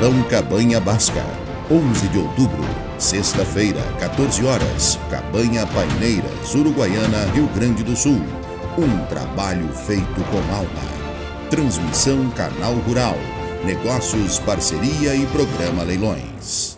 Leilão Cabanha Basca. 11 de outubro, sexta-feira, 14 horas. Cabanha Paineiras, Uruguaiana, Rio Grande do Sul. Um trabalho feito com alma. Transmissão Canal Rural. Negócios, parceria e programa Leilões.